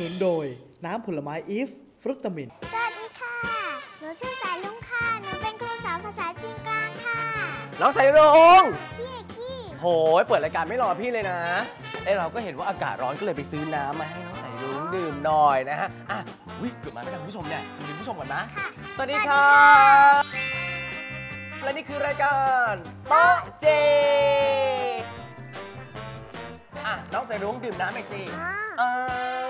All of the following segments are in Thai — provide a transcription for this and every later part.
สนุนโดย น้ำผลไม้อีฟฟรุตตามิน สวัสดีค่ะ หนูชื่อสายลุงค่ะ หนูเป็นครูสอนภาษาจีนกลางค่ะ น้องสายรุ้งพี่เอกกี้โหยเปิดรายการไม่รอพี่เลยนะเอ้เราก็เห็นว่าอากาศร้อนก็เลยไปซื้อน้ำมาให้น้องสายรุ้งดื่มหน่อยนะฮะ อะวิเกิดมาไม่ทันผู้ชมเนี่ยสวัสดีผู้ชมก่อนนะ ค่ะ สวัสดีครับและนี่คือรายการโต๊ะเจอะน้องสายรุ้งดื่มน้ำไปสิ อ๋อ เอ้ยนี่แกล้งเด็ก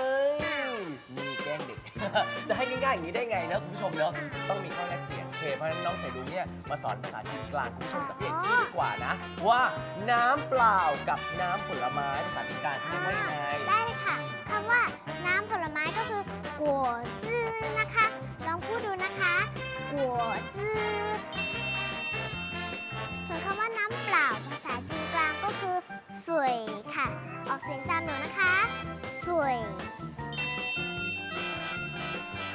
จะให้ง่ายๆอย่างนี้ได้ไงเนอะคุณผู้ชมเนอะต้องมีข้อแลกเปลี่ยนโอเคเพราะฉะนั้นน้องสายรุ้งเนี่ยมาสอนภาษาจีนกลางคุณผู้ชมกับพี่เอกกี้ดีกว่านะ ว่าน้ำเปล่ากับน้ำผลไม้ภาษาจีนกลางเรียกว่ายังไงได้เลยค่ะคำว่าน้ำผลไม้ก็คือกัวจื้อนะคะ ลองพูดดูนะคะกัวจื้อส่วนคำว่าน้ำเปล่าภาษาจีนกลางก็คือสวยค่ะ ออกเสียงตามหนูนะคะสวย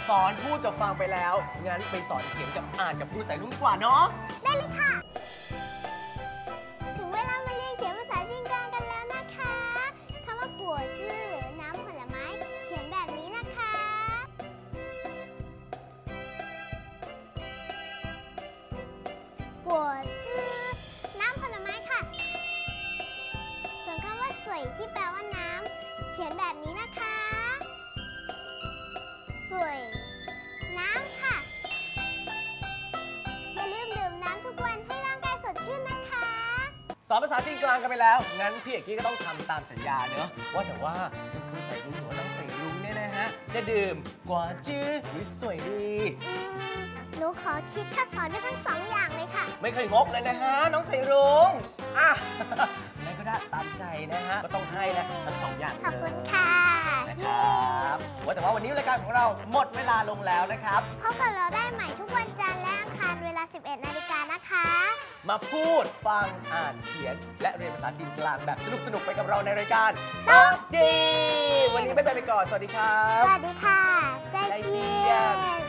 สอนพูดกับฟังไปแล้ว งั้นไปสอนเขียนกับอ่านกับครูสายรุ้งดีกว่าเนาะ ได้เลยค่ะ สอนภาษาจีนกลางกันไปแล้ว งั้นพี่เอกกี้ก็ต้องทำตามสัญญาเนอะว่าแต่ว่าคุณครูสายรุ้งหรือว่าน้องสายรุ้งเนี่ยนะฮะ จะดื่มกว่าจื้อหรือสวยดีอืมหนูขอคิดค่าสอนด้วยทั้งสองอย่างเลยค่ะ ไม่เคยงกเลยนะฮะ น้องสายรุ้งอะงั้นก็ได้ตามใจนะฮะ ก็ต้องให้นะทั้งสองอย่างขอบเลคุณยค่ะนะครับว่าแต่ว่าวันนี้รายการของเราหมดเวลาลงแล้วนะครับพบกับเราได้ใหม่ทุกวันจันทร์และ มาพูดฟังอ่านเขียน และเรียนภาษาจีนกลางแบบสนุกๆไปกับเราในรายการโต๊ะจีนวันนี้บ๊ายบายไปก่อน สวัสดีครัสบวัสดีค่ะใจใจเย็เย็นน